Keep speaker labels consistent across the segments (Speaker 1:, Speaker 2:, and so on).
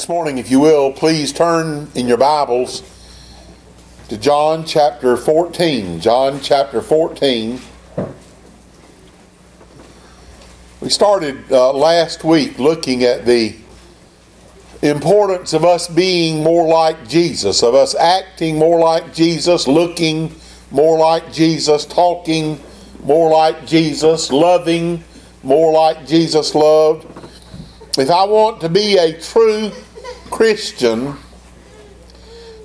Speaker 1: this morning, if you will, please turn in your Bibles to John chapter 14. John chapter 14. We started uh, last week looking at the importance of us being more like Jesus, of us acting more like Jesus, looking more like Jesus, talking more like Jesus, loving more like Jesus loved. If I want to be a true Christian,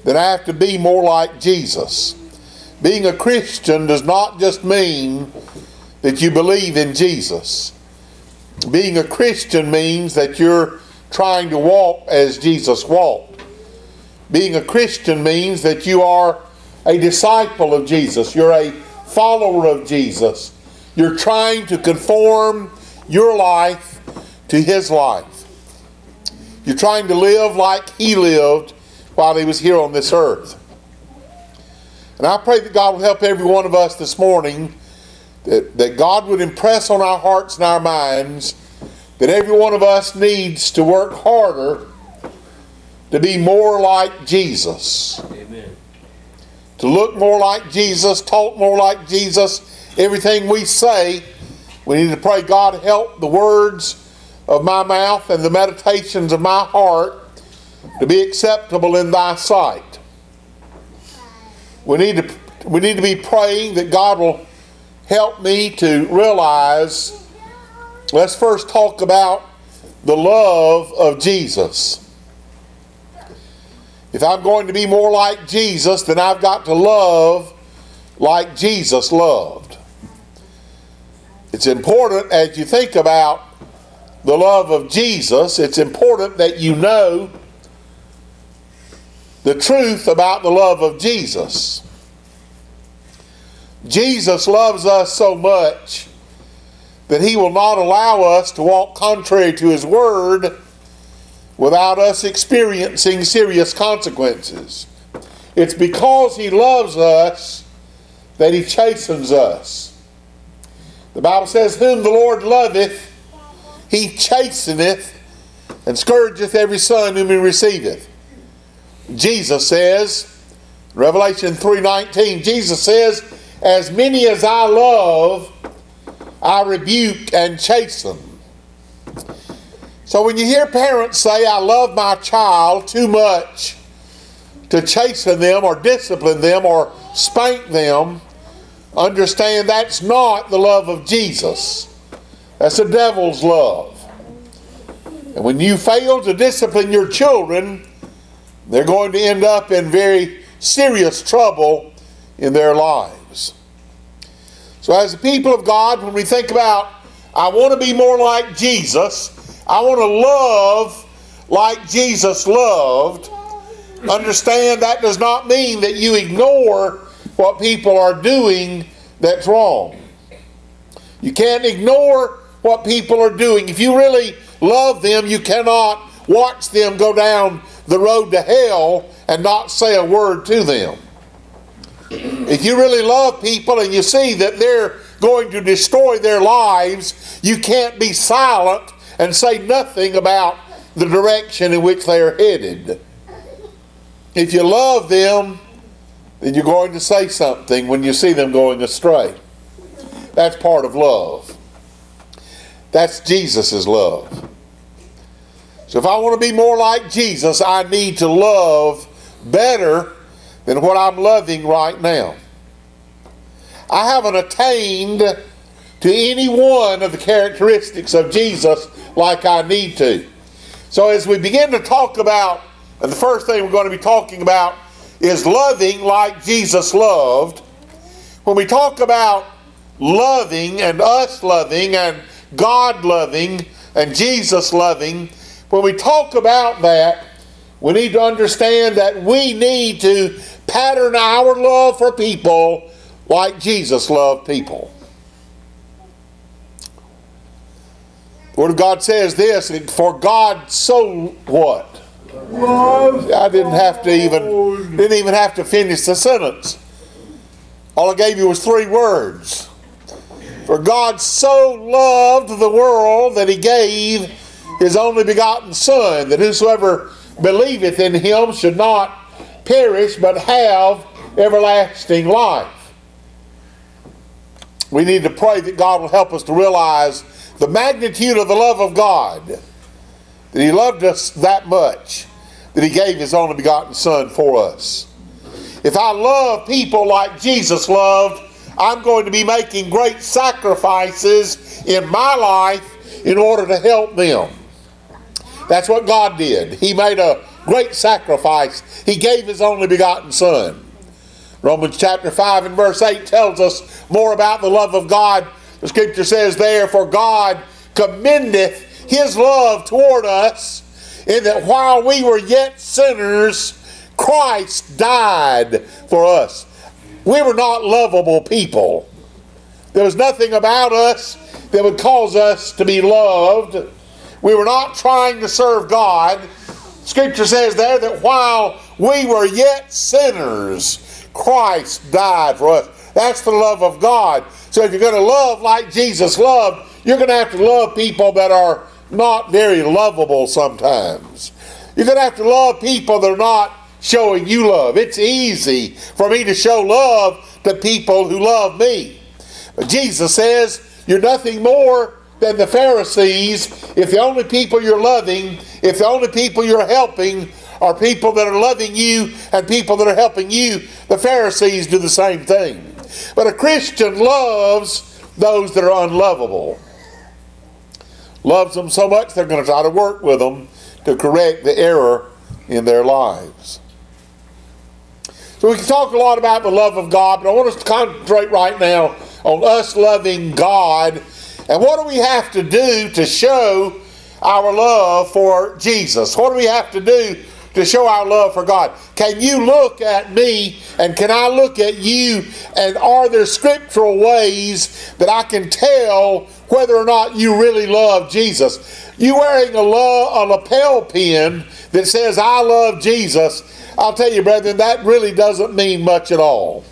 Speaker 1: then I have to be more like Jesus. Being a Christian does not just mean that you believe in Jesus. Being a Christian means that you're trying to walk as Jesus walked. Being a Christian means that you are a disciple of Jesus. You're a follower of Jesus. You're trying to conform your life to his life. You're trying to live like he lived while he was here on this earth. And I pray that God will help every one of us this morning, that, that God would impress on our hearts and our minds that every one of us needs to work harder to be more like Jesus. Amen. To look more like Jesus, talk more like Jesus, everything we say, we need to pray, God, help the words of my mouth and the meditations of my heart to be acceptable in thy sight. We need to we need to be praying that God will help me to realize let's first talk about the love of Jesus. If I'm going to be more like Jesus, then I've got to love like Jesus loved. It's important as you think about the love of Jesus, it's important that you know the truth about the love of Jesus. Jesus loves us so much that he will not allow us to walk contrary to his word without us experiencing serious consequences. It's because he loves us that he chastens us. The Bible says, Whom the Lord loveth, he chasteneth and scourgeth every son whom he receiveth. Jesus says, Revelation 3:19, Jesus says, As many as I love, I rebuke and chasten. So when you hear parents say, I love my child too much to chasten them or discipline them or spank them, understand that's not the love of Jesus. That's the devil's love. And when you fail to discipline your children, they're going to end up in very serious trouble in their lives. So, as the people of God, when we think about, I want to be more like Jesus, I want to love like Jesus loved, understand that does not mean that you ignore what people are doing that's wrong. You can't ignore what people are doing. If you really love them, you cannot watch them go down the road to hell and not say a word to them. If you really love people and you see that they're going to destroy their lives, you can't be silent and say nothing about the direction in which they are headed. If you love them, then you're going to say something when you see them going astray. That's part of love. That's Jesus' love. So if I want to be more like Jesus, I need to love better than what I'm loving right now. I haven't attained to any one of the characteristics of Jesus like I need to. So as we begin to talk about, and the first thing we're going to be talking about is loving like Jesus loved. When we talk about loving and us loving and God loving and Jesus loving, when we talk about that, we need to understand that we need to pattern our love for people like Jesus loved people. The Word of God says this, for God so what? I didn't have to even didn't even have to finish the sentence. All I gave you was three words. For God so loved the world that he gave his only begotten Son, that whosoever believeth in him should not perish, but have everlasting life. We need to pray that God will help us to realize the magnitude of the love of God, that He loved us that much, that He gave His only begotten Son for us. If I love people like Jesus loved, I'm going to be making great sacrifices in my life in order to help them. That's what God did. He made a great sacrifice. He gave His only begotten Son. Romans chapter 5 and verse 8 tells us more about the love of God. The scripture says there, For God commendeth his love toward us, in that while we were yet sinners, Christ died for us. We were not lovable people. There was nothing about us that would cause us to be loved. We were not trying to serve God. Scripture says there that while we were yet sinners, Christ died for us. That's the love of God. So if you're going to love like Jesus loved, you're going to have to love people that are not very lovable sometimes. You're going to have to love people that are not showing you love. It's easy for me to show love to people who love me. But Jesus says, You're nothing more than the Pharisees if the only people you're loving, if the only people you're helping are people that are loving you and people that are helping you. The Pharisees do the same thing. But a Christian loves those that are unlovable. Loves them so much they're going to try to work with them to correct the error in their lives. So we can talk a lot about the love of God, but I want us to concentrate right now on us loving God and what do we have to do to show our love for Jesus? What do we have to do to show our love for God. Can you look at me and can I look at you and are there scriptural ways that I can tell whether or not you really love Jesus? You wearing a, a lapel pin that says I love Jesus, I'll tell you, brethren, that really doesn't mean much at all.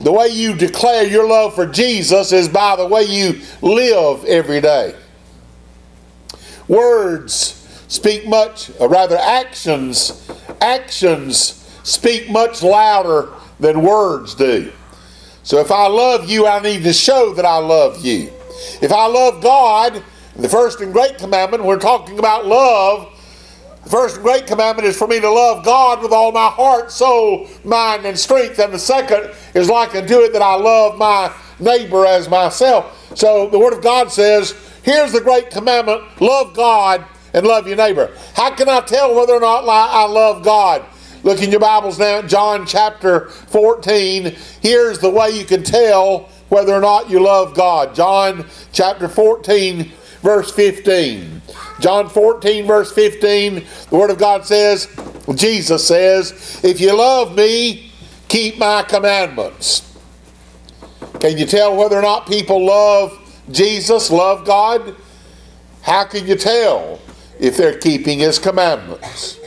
Speaker 1: The way you declare your love for Jesus is by the way you live every day. Words speak much, or rather actions, actions speak much louder than words do. So if I love you, I need to show that I love you. If I love God, the first and great commandment, we're talking about love. The first great commandment is for me to love God with all my heart, soul, mind, and strength. And the second is like unto it that I love my neighbor as myself. So the Word of God says, here's the great commandment love God and love your neighbor. How can I tell whether or not I love God? Look in your Bibles now, John chapter 14. Here's the way you can tell whether or not you love God. John chapter 14, verse 15. John 14, verse 15, the Word of God says, Jesus says, If you love me, keep my commandments. Can you tell whether or not people love Jesus, love God? How can you tell? if they're keeping His commandments.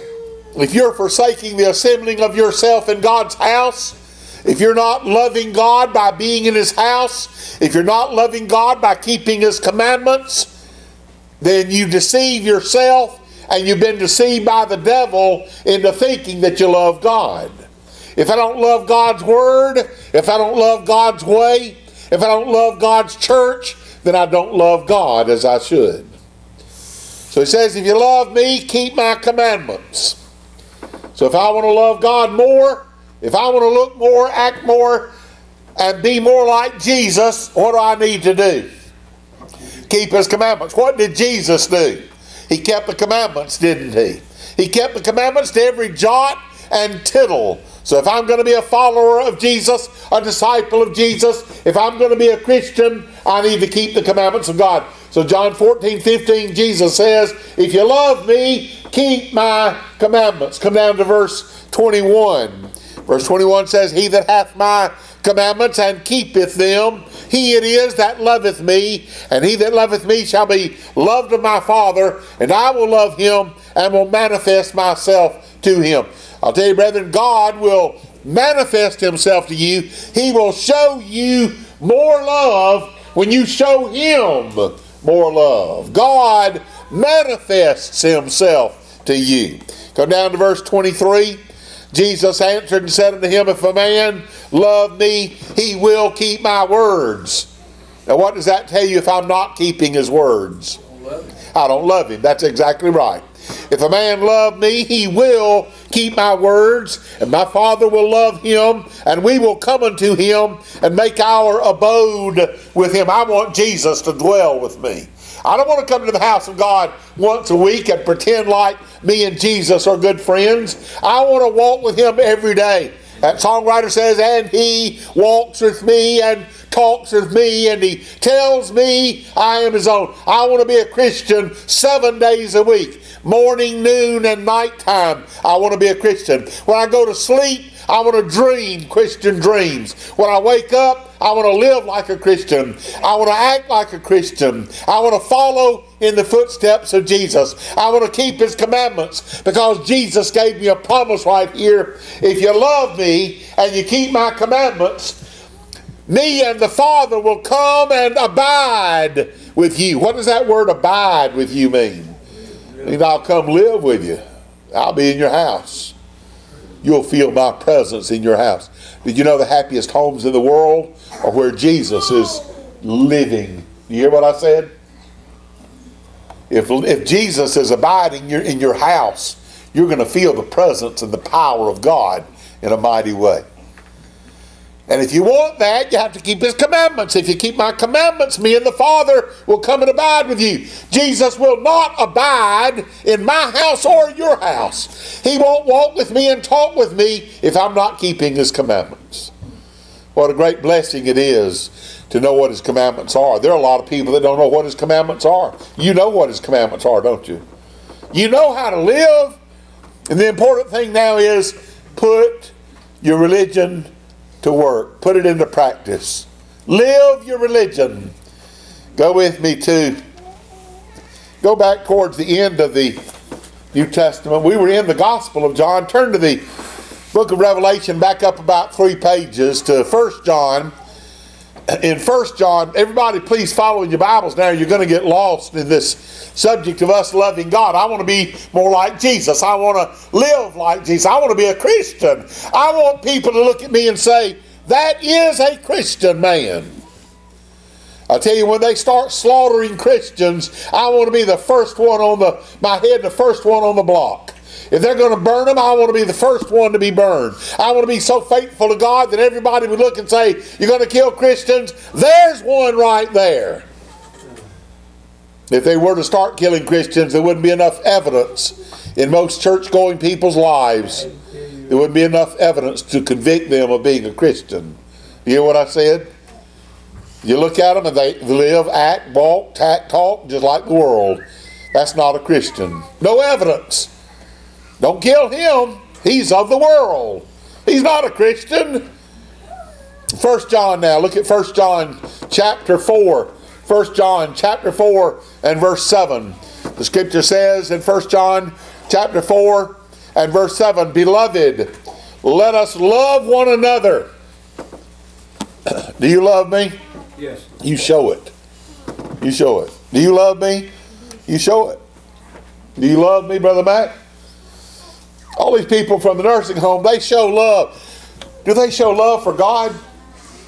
Speaker 1: If you're forsaking the assembling of yourself in God's house, if you're not loving God by being in His house, if you're not loving God by keeping His commandments, then you deceive yourself and you've been deceived by the devil into thinking that you love God. If I don't love God's Word, if I don't love God's way, if I don't love God's church, then I don't love God as I should. So he says, if you love me, keep my commandments. So if I want to love God more, if I want to look more, act more, and be more like Jesus, what do I need to do? Keep his commandments. What did Jesus do? He kept the commandments, didn't he? He kept the commandments to every jot and tittle. So if I'm going to be a follower of Jesus, a disciple of Jesus, if I'm going to be a Christian, I need to keep the commandments of God. So John 14, 15, Jesus says, If you love me, keep my commandments. Come down to verse 21. Verse 21 says, He that hath my commandments and keepeth them, he it is that loveth me, and he that loveth me shall be loved of my Father, and I will love him and will manifest myself to him. I'll tell you, brethren, God will manifest himself to you. He will show you more love when you show him more love. God manifests himself to you. Go down to verse 23. Jesus answered and said unto him, If a man love me, he will keep my words. Now, what does that tell you if I'm not keeping his words? I don't love him. That's exactly right. If a man love me, he will keep my words, and my Father will love him, and we will come unto him and make our abode with him. I want Jesus to dwell with me. I don't want to come to the house of God once a week and pretend like me and Jesus are good friends. I want to walk with him every day. That songwriter says, and he walks with me and talks with me and he tells me I am his own. I want to be a Christian seven days a week morning, noon, and nighttime. I want to be a Christian. When I go to sleep, I want to dream Christian dreams. When I wake up, I want to live like a Christian. I want to act like a Christian. I want to follow in the footsteps of Jesus. I want to keep His commandments because Jesus gave me a promise right here. If you love me and you keep my commandments, me and the Father will come and abide with you. What does that word abide with you mean? And I'll come live with you. I'll be in your house. You'll feel my presence in your house. Did you know the happiest homes in the world are where Jesus is living? You hear what I said? If, if Jesus is abiding in your house, you're going to feel the presence and the power of God in a mighty way. And if you want that, you have to keep his commandments. If you keep my commandments, me and the Father will come and abide with you. Jesus will not abide in my house or your house. He won't walk with me and talk with me if I'm not keeping his commandments. What a great blessing it is to know what his commandments are. There are a lot of people that don't know what his commandments are. You know what his commandments are, don't you? You know how to live. And the important thing now is put your religion to work. Put it into practice. Live your religion. Go with me to go back towards the end of the New Testament. We were in the Gospel of John. Turn to the book of Revelation back up about three pages to First John in First John, everybody please follow in your Bibles now. You're going to get lost in this subject of us loving God. I want to be more like Jesus. I want to live like Jesus. I want to be a Christian. I want people to look at me and say, that is a Christian man. I tell you, when they start slaughtering Christians, I want to be the first one on the my head, the first one on the block. If they're going to burn them, I want to be the first one to be burned. I want to be so faithful to God that everybody would look and say, You're going to kill Christians? There's one right there. If they were to start killing Christians, there wouldn't be enough evidence in most church going people's lives. There wouldn't be enough evidence to convict them of being a Christian. You hear what I said? You look at them and they live, act, walk, talk just like the world. That's not a Christian. No evidence. Don't kill him. He's of the world. He's not a Christian. First John now. Look at First John chapter 4. First John chapter 4 and verse 7. The scripture says in First John chapter 4 and verse 7, Beloved, let us love one another. Do you love me?
Speaker 2: Yes.
Speaker 1: You show it. You show it. Do you love me? You show it. Do you love me, Brother Matt? All these people from the nursing home, they show love. Do they show love for God?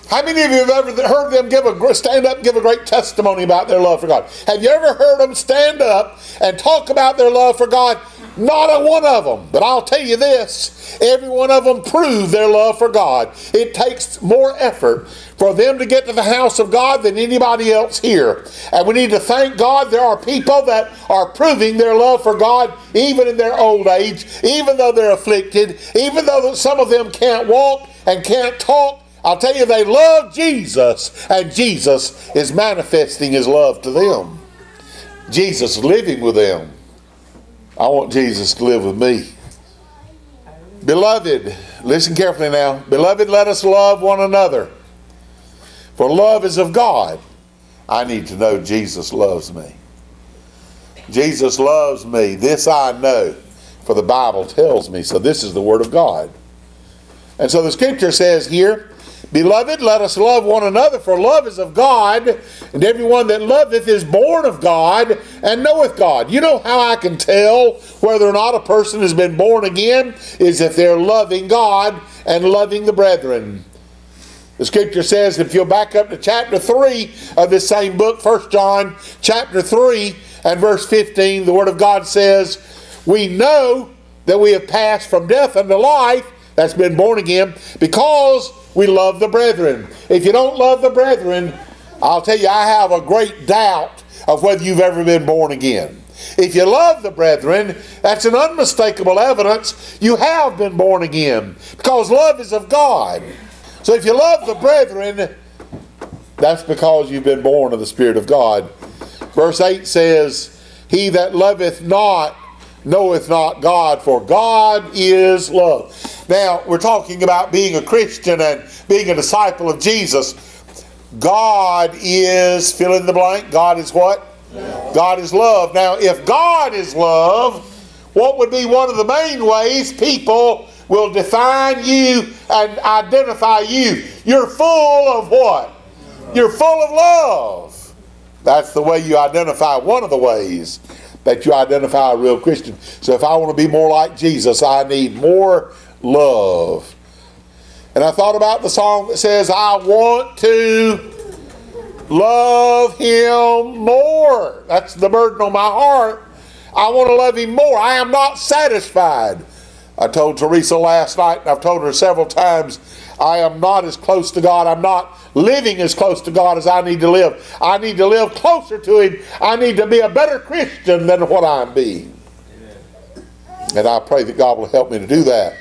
Speaker 1: How many of you have ever heard them give a stand up and give a great testimony about their love for God? Have you ever heard them stand up and talk about their love for God? Not a one of them. But I'll tell you this every one of them prove their love for God. It takes more effort for them to get to the house of God than anybody else here. And we need to thank God there are people that are proving their love for God even in their old age, even though they're afflicted, even though some of them can't walk and can't talk. I'll tell you, they love Jesus, and Jesus is manifesting his love to them. Jesus living with them. I want Jesus to live with me. Beloved, listen carefully now. Beloved, let us love one another. For love is of God. I need to know Jesus loves me. Jesus loves me. This I know, for the Bible tells me. So this is the Word of God. And so the scripture says here Beloved, let us love one another, for love is of God, and everyone that loveth is born of God and knoweth God. You know how I can tell whether or not a person has been born again? Is if they're loving God and loving the brethren. The scripture says, if you'll back up to chapter 3 of this same book, 1 John chapter 3 and verse 15, the Word of God says, We know that we have passed from death unto life, that's been born again, because we love the brethren. If you don't love the brethren, I'll tell you, I have a great doubt of whether you've ever been born again. If you love the brethren, that's an unmistakable evidence you have been born again because love is of God. So if you love the brethren, that's because you've been born of the Spirit of God. Verse 8 says, He that loveth not knoweth not God, for God is love. Now, we're talking about being a Christian and being a disciple of Jesus. God is, fill in the blank, God is what? Love. God is love. Now, if God is love, what would be one of the main ways people will define you and identify you? You're full of what? You're full of love. That's the way you identify, one of the ways that you identify a real Christian. So if I want to be more like Jesus, I need more love. And I thought about the song that says, I want to love him more. That's the burden on my heart. I want to love him more. I am not satisfied. I told Teresa last night, and I've told her several times, I am not as close to God. I'm not living as close to God as I need to live. I need to live closer to Him. I need to be a better Christian than what I'm being. And I pray that God will help me to do that.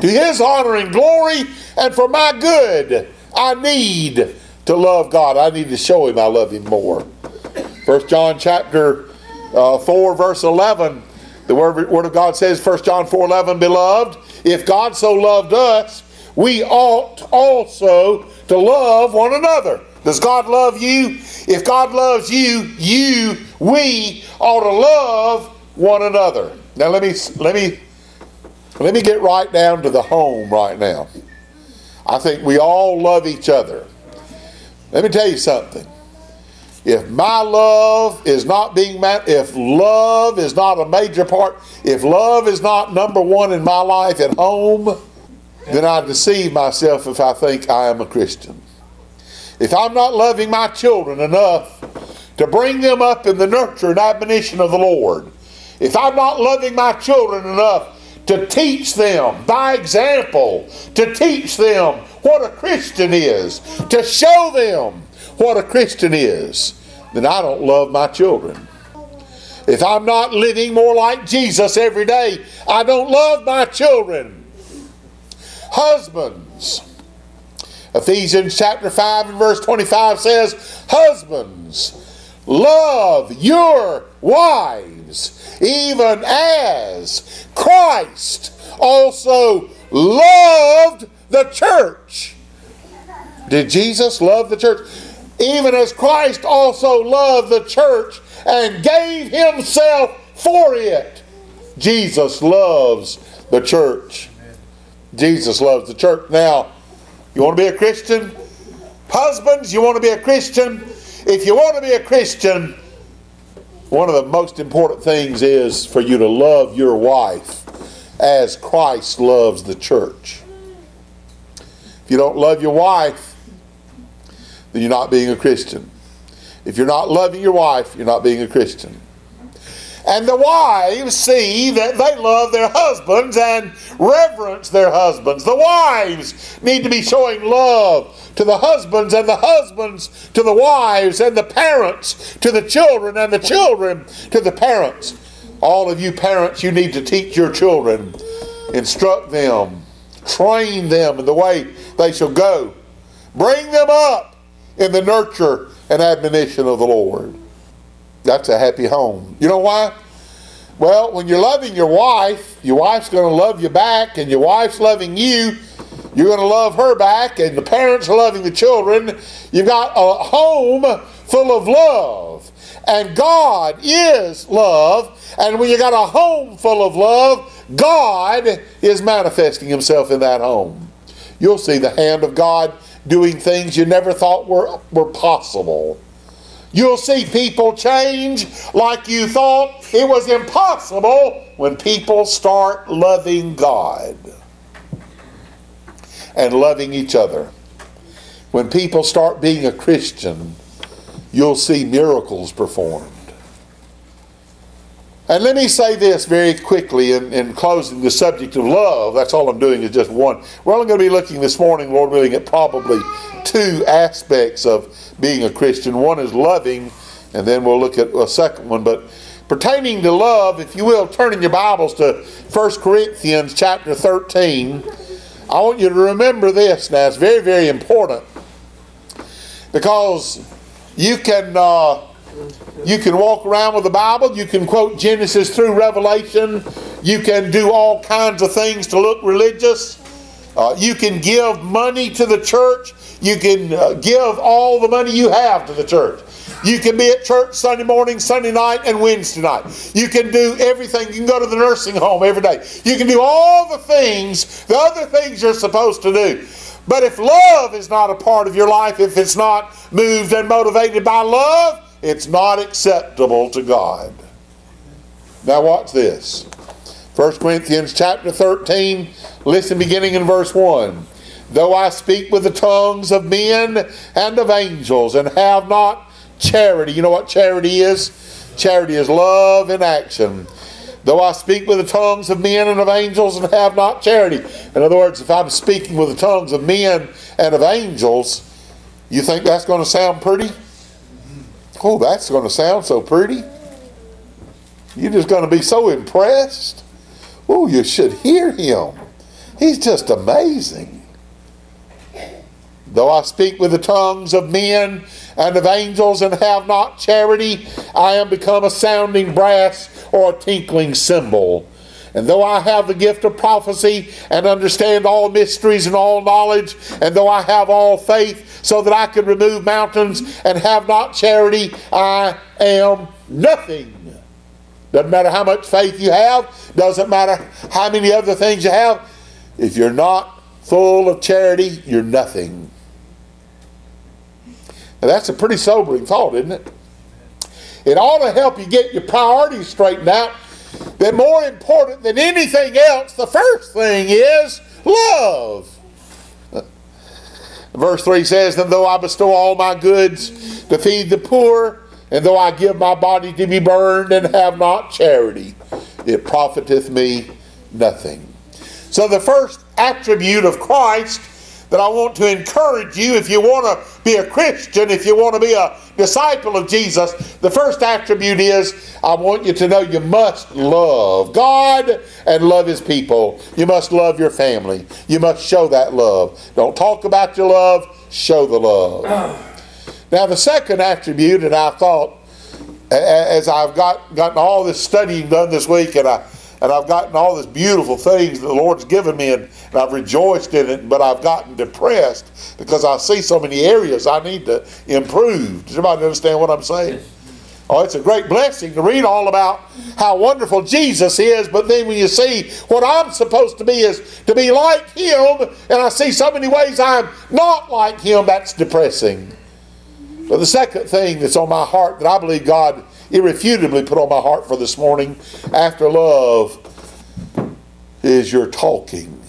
Speaker 1: To His honor and glory, and for my good, I need to love God. I need to show Him I love Him more. First John chapter uh, 4, verse 11. The word, word of God says, 1 John 4 11, Beloved, if God so loved us, we ought also to love one another. Does God love you? If God loves you, you, we ought to love one another. Now let me let me let me get right down to the home right now. I think we all love each other. Let me tell you something. If my love is not being met, if love is not a major part, if love is not number one in my life at home, then I deceive myself if I think I am a Christian. If I'm not loving my children enough to bring them up in the nurture and admonition of the Lord, if I'm not loving my children enough to teach them by example, to teach them what a Christian is, to show them what a Christian is, then I don't love my children. If I'm not living more like Jesus every day, I don't love my children. Husbands. Ephesians chapter 5 and verse 25 says, Husbands, love your wives, even as Christ also loved the church. Did Jesus love the church? Even as Christ also loved the church and gave himself for it. Jesus loves the church. Jesus loves the church. Now, you want to be a Christian? Husbands, you want to be a Christian? If you want to be a Christian, one of the most important things is for you to love your wife as Christ loves the church. If you don't love your wife, then you're not being a Christian. If you're not loving your wife, you're not being a Christian. And the wives see that they love their husbands and reverence their husbands. The wives need to be showing love to the husbands, and the husbands to the wives, and the parents to the children, and the children to the parents. All of you parents, you need to teach your children, instruct them, train them in the way they shall go, bring them up in the nurture and admonition of the Lord. That's a happy home. You know why? Well, when you're loving your wife, your wife's going to love you back, and your wife's loving you. You're going to love her back, and the parents are loving the children. You've got a home full of love. And God is love. And when you got a home full of love, God is manifesting Himself in that home. You'll see the hand of God doing things you never thought were, were possible. You'll see people change like you thought it was impossible when people start loving God and loving each other. When people start being a Christian, you'll see miracles performed. And let me say this very quickly in, in closing the subject of love. That's all I'm doing is just one. We're only going to be looking this morning, Lord willing, at probably two aspects of being a Christian. One is loving, and then we'll look at a second one. But pertaining to love, if you will, turn in your Bibles to 1 Corinthians chapter 13. I want you to remember this now. It's very, very important. Because you can. Uh, you can walk around with the Bible. You can quote Genesis through Revelation. You can do all kinds of things to look religious. Uh, you can give money to the church. You can uh, give all the money you have to the church. You can be at church Sunday morning, Sunday night, and Wednesday night. You can do everything. You can go to the nursing home every day. You can do all the things, the other things you're supposed to do. But if love is not a part of your life, if it's not moved and motivated by love, it's not acceptable to God. Now watch this. 1 Corinthians chapter 13, listen beginning in verse 1. Though I speak with the tongues of men and of angels and have not charity. You know what charity is? Charity is love in action. Though I speak with the tongues of men and of angels and have not charity. In other words, if I'm speaking with the tongues of men and of angels, you think that's going to sound pretty? Oh, that's going to sound so pretty. You're just going to be so impressed. Oh, you should hear him. He's just amazing. Though I speak with the tongues of men and of angels and have not charity, I am become a sounding brass or a tinkling cymbal. And though I have the gift of prophecy and understand all mysteries and all knowledge, and though I have all faith so that I can remove mountains and have not charity, I am nothing. Doesn't matter how much faith you have, doesn't matter how many other things you have. If you're not full of charity, you're nothing. Now that's a pretty sobering thought, isn't it? It ought to help you get your priorities straightened out that more important than anything else, the first thing is love. Verse 3 says, And though I bestow all my goods to feed the poor, and though I give my body to be burned and have not charity, it profiteth me nothing. So the first attribute of Christ that I want to encourage you if you want to be a Christian, if you want to be a disciple of Jesus, the first attribute is I want you to know you must love God and love His people. You must love your family. You must show that love. Don't talk about your love, show the love. Now, the second attribute, and I thought, as I've got gotten all this studying done this week, and I and I've gotten all these beautiful things that the Lord's given me, and, and, I've rejoiced in it, but I've gotten depressed because I see so many areas I need to improve. Does everybody understand what I'm saying? Oh, it's a great blessing to read all about how wonderful Jesus is, but then when you see what I'm supposed to be is to be like Him, and I see so many ways I'm not like Him, that's depressing. But the second thing that's on my heart that I believe God irrefutably put on my heart for this morning after love is your talking.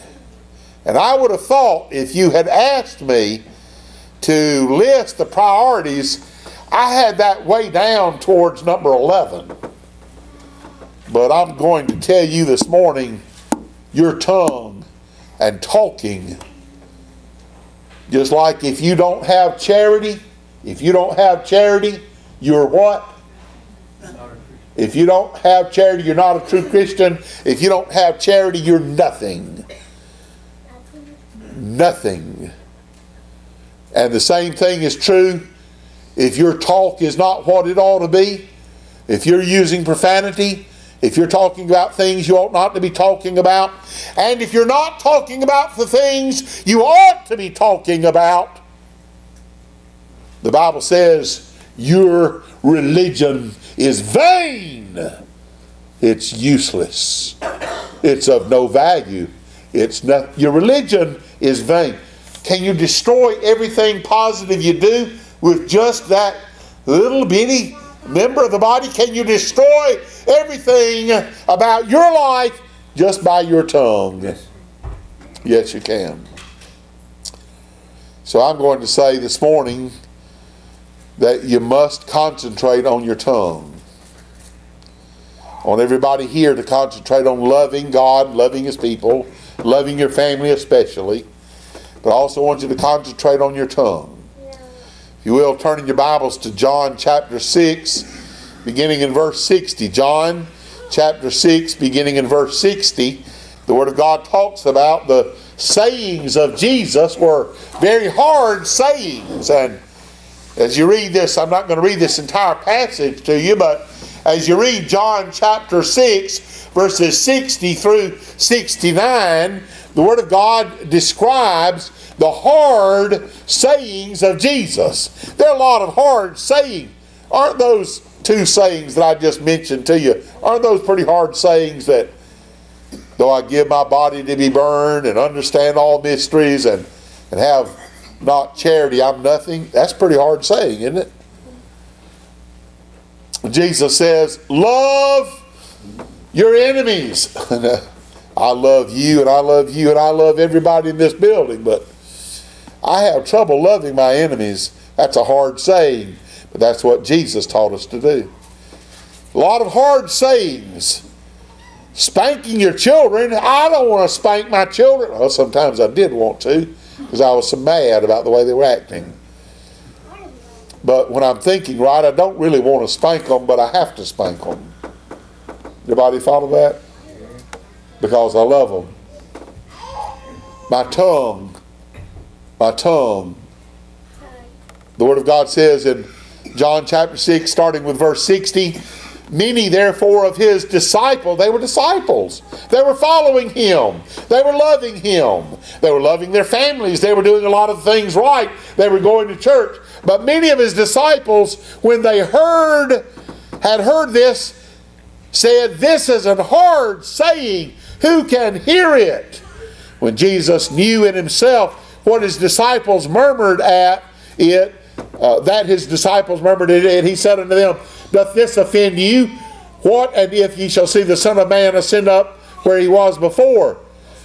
Speaker 1: And I would have thought if you had asked me to list the priorities, I had that way down towards number 11. But I'm going to tell you this morning your tongue and talking, just like if you don't have charity, if you don't have charity, you're what? If you don't have charity, you're not a true Christian. If you don't have charity, you're nothing. Nothing. And the same thing is true if your talk is not what it ought to be. If you're using profanity, if you're talking about things you ought not to be talking about, and if you're not talking about the things you ought to be talking about, the Bible says your religion is vain. It's useless. It's of no value. It's not your religion is vain. Can you destroy everything positive you do with just that little bitty member of the body? Can you destroy everything about your life just by your tongue? Yes, yes you can. So I'm going to say this morning that you must concentrate on your tongue. I want everybody here to concentrate on loving God, loving His people, loving your family especially. But I also want you to concentrate on your tongue. If you will, turn in your Bibles to John chapter 6, beginning in verse 60. John chapter 6, beginning in verse 60. The Word of God talks about the sayings of Jesus were very hard sayings. And as you read this, I'm not going to read this entire passage to you, but as you read John chapter 6, verses 60 through 69, the Word of God describes the hard sayings of Jesus. There are a lot of hard sayings. Aren't those two sayings that I just mentioned to you, aren't those pretty hard sayings that though I give my body to be burned and understand all mysteries and, and have not charity, I'm nothing? That's pretty hard saying, isn't it? Jesus says, Love your enemies. I love you and I love you and I love everybody in this building, but I have trouble loving my enemies. That's a hard saying, but that's what Jesus taught us to do. A lot of hard sayings. Spanking your children. I don't want to spank my children. Well, sometimes I did want to because I was so mad about the way they were acting. But when I'm thinking right, I don't really want to spank them, but I have to spank them. Everybody follow that? Because I love them. My tongue, my tongue. The Word of God says in John chapter 6, starting with verse 60, Many, therefore, of his disciples, they were disciples. They were following him. They were loving him. They were loving their families. They were doing a lot of things right. They were going to church. But many of his disciples, when they heard, had heard this, said, This is a hard saying. Who can hear it? When Jesus knew in himself what his disciples murmured at it, uh, that his disciples murmured at it, he said unto them, Doth this offend you? What and if ye shall see the Son of Man ascend up where he was before?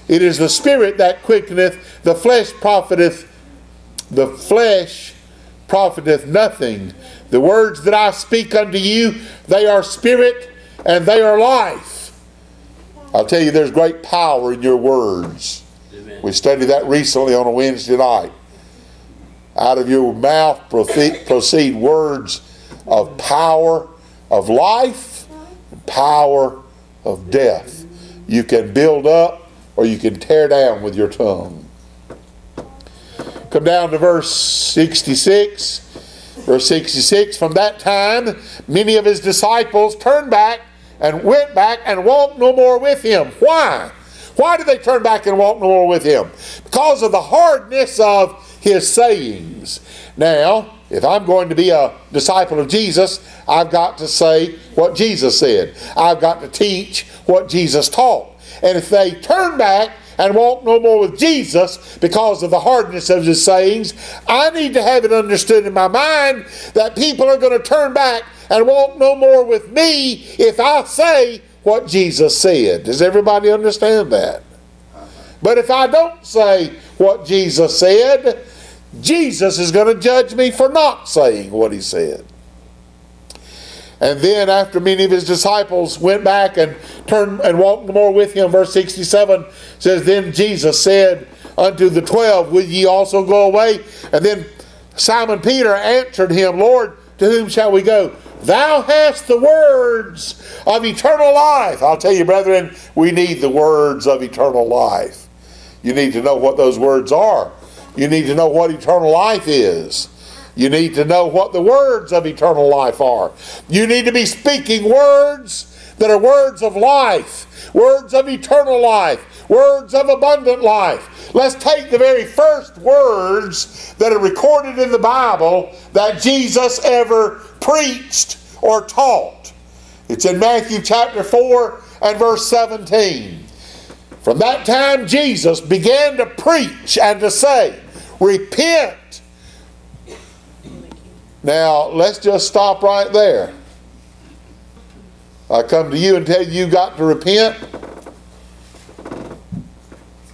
Speaker 1: It is the Spirit that quickeneth, the flesh profiteth, the flesh profiteth nothing. The words that I speak unto you, they are spirit and they are life. I'll tell you, there's great power in your words. Amen. We studied that recently on a Wednesday night. Out of your mouth proceed, proceed words of power of life power of death. You can build up or you can tear down with your tongue. Come down to verse 66. Verse 66 From that time, many of his disciples turned back and went back and walked no more with him. Why? Why did they turn back and walk no more with him? Because of the hardness of his sayings. Now, if I'm going to be a disciple of Jesus, I've got to say what Jesus said. I've got to teach what Jesus taught. And if they turn back and walk no more with Jesus because of the hardness of his sayings, I need to have it understood in my mind that people are going to turn back and walk no more with me if I say what Jesus said. Does everybody understand that? But if I don't say what Jesus said, Jesus is going to judge me for not saying what he said. And then, after many of his disciples went back and turned and walked more with him, verse 67 says, Then Jesus said unto the twelve, Will ye also go away? And then Simon Peter answered him, Lord, to whom shall we go? Thou hast the words of eternal life. I'll tell you, brethren, we need the words of eternal life. You need to know what those words are. You need to know what eternal life is. You need to know what the words of eternal life are. You need to be speaking words that are words of life, words of eternal life, words of abundant life. Let's take the very first words that are recorded in the Bible that Jesus ever preached or taught. It's in Matthew chapter 4 and verse 17. From that time, Jesus began to preach and to say, Repent. Now, let's just stop right there. I come to you and tell you you got to repent.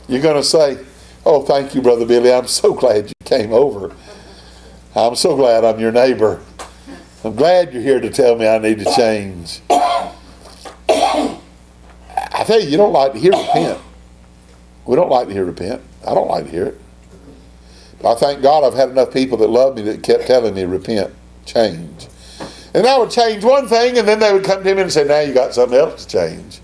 Speaker 1: You're going to say, Oh, thank you, Brother Billy. I'm so glad you came over. I'm so glad I'm your neighbor. I'm glad you're here to tell me I need to change. I tell you, you don't like to hear repent. We don't like to hear repent. I don't like to hear it. I thank God I've had enough people that love me that kept telling me repent, change. And I would change one thing, and then they would come to me and say, Now you got something else to change.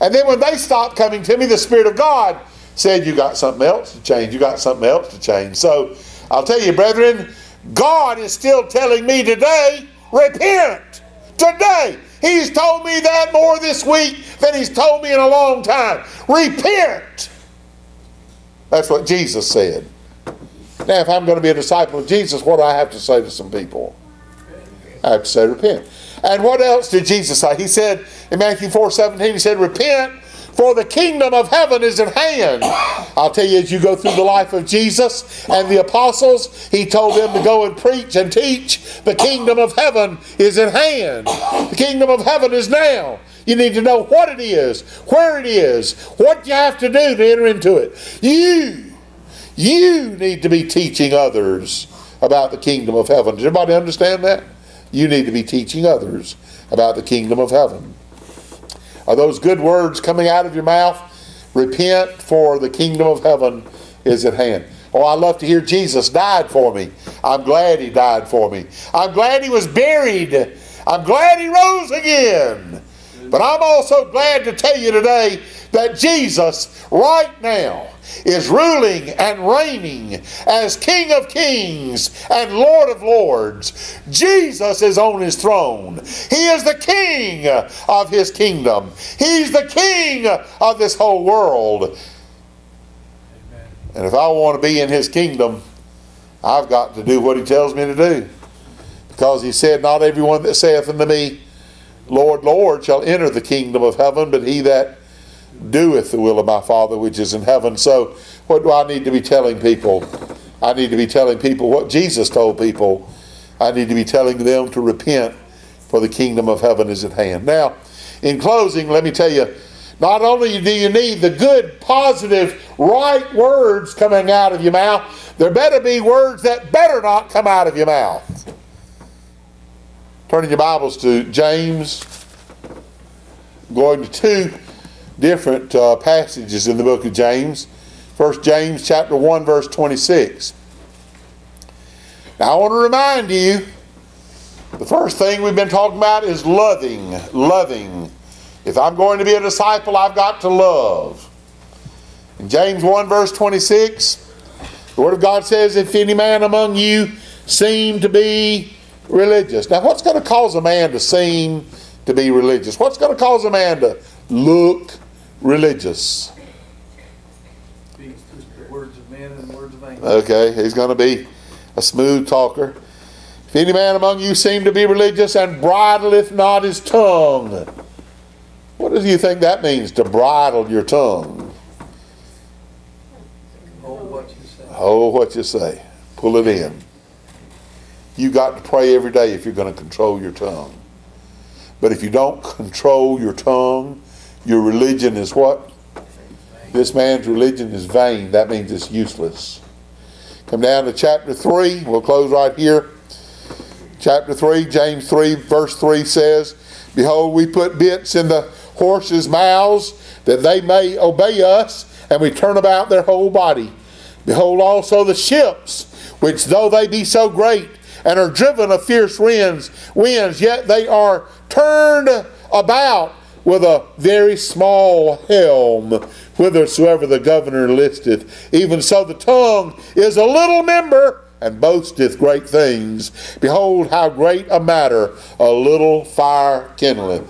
Speaker 1: And then when they stopped coming to me, the Spirit of God said, You got something else to change. You got something else to change. So I'll tell you, brethren, God is still telling me today, repent. Today. He's told me that more this week than he's told me in a long time. Repent. That's what Jesus said. Now, if I'm going to be a disciple of Jesus, what do I have to say to some people? I have to say, repent. And what else did Jesus say? He said in Matthew 4 17, He said, Repent, for the kingdom of heaven is at hand. I'll tell you, as you go through the life of Jesus and the apostles, He told them to go and preach and teach. The kingdom of heaven is at hand. The kingdom of heaven is now. You need to know what it is, where it is, what you have to do to enter into it. You, you need to be teaching others about the kingdom of heaven. Does everybody understand that? You need to be teaching others about the kingdom of heaven. Are those good words coming out of your mouth? Repent, for the kingdom of heaven is at hand. Oh, I love to hear Jesus died for me. I'm glad he died for me. I'm glad he was buried. I'm glad he rose again. But I'm also glad to tell you today that Jesus, right now, is ruling and reigning as King of Kings and Lord of Lords. Jesus is on his throne. He is the King of his kingdom. He's the King of this whole world. And if I want to be in his kingdom, I've got to do what he tells me to do. Because he said, Not everyone that saith unto me, Lord, Lord, shall enter the kingdom of heaven, but he that doeth the will of my Father which is in heaven. So, what do I need to be telling people? I need to be telling people what Jesus told people. I need to be telling them to repent, for the kingdom of heaven is at hand. Now, in closing, let me tell you not only do you need the good, positive, right words coming out of your mouth, there better be words that better not come out of your mouth. Turning your Bibles to James, going to two different uh, passages in the book of James. First James chapter 1 verse 26. Now I want to remind you the first thing we've been talking about is loving, loving. If I'm going to be a disciple, I've got to love. In James 1 verse 26, the word of God says if any man among you seem to be religious. Now what's going to cause a man to seem to be religious? What's going to cause a man to look religious. Okay, he's going to be a smooth talker. If any man among you seem to be religious and bridleth not his tongue, what do you think that means to bridle your tongue?
Speaker 2: Hold what you say.
Speaker 1: Hold what you say. Pull it in. You got to pray every day if you're going to control your tongue. But if you don't control your tongue, your religion is what? This man's religion is vain. That means it's useless. Come down to chapter 3. We'll close right here. Chapter 3, James 3, verse 3 says, Behold, we put bits in the horses' mouths that they may obey us, and we turn about their whole body. Behold also the ships, which though they be so great, and are driven of fierce winds, winds, yet they are turned about with a very small helm, whithersoever the governor listeth. Even so, the tongue is a little member and boasteth great things. Behold, how great a matter a little fire kindleth.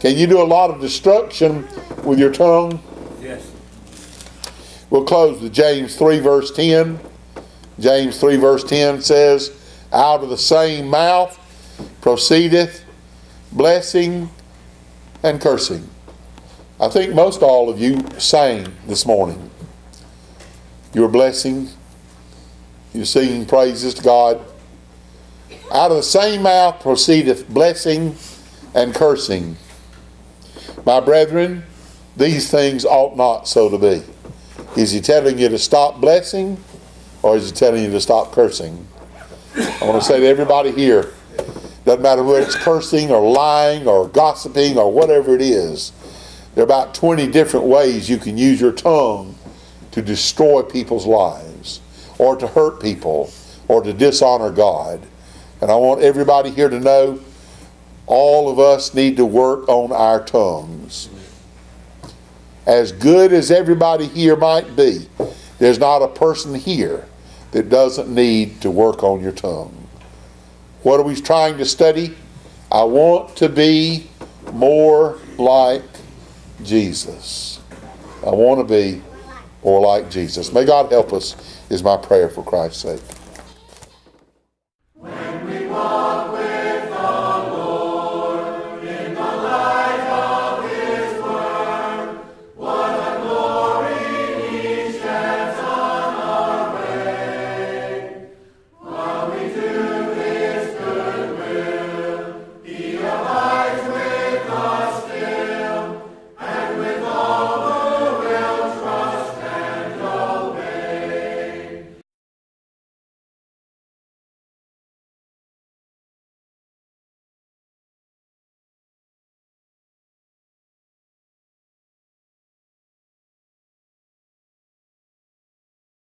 Speaker 1: Can you do a lot of destruction with your tongue?
Speaker 2: Yes.
Speaker 1: We'll close with James 3, verse 10. James 3, verse 10 says, Out of the same mouth proceedeth blessing and cursing. I think most all of you sang this morning. You were blessing You're singing praises to God. Out of the same mouth proceedeth blessing and cursing. My brethren, these things ought not so to be. Is he telling you to stop blessing or is he telling you to stop cursing? I want to say to everybody here, doesn't matter whether it's cursing or lying or gossiping or whatever it is, there are about 20 different ways you can use your tongue to destroy people's lives or to hurt people or to dishonor God. And I want everybody here to know all of us need to work on our tongues. As good as everybody here might be, there's not a person here that doesn't need to work on your tongue. What are we trying to study? I want to be more like Jesus. I want to be more like Jesus. May God help us, is my prayer for Christ's sake.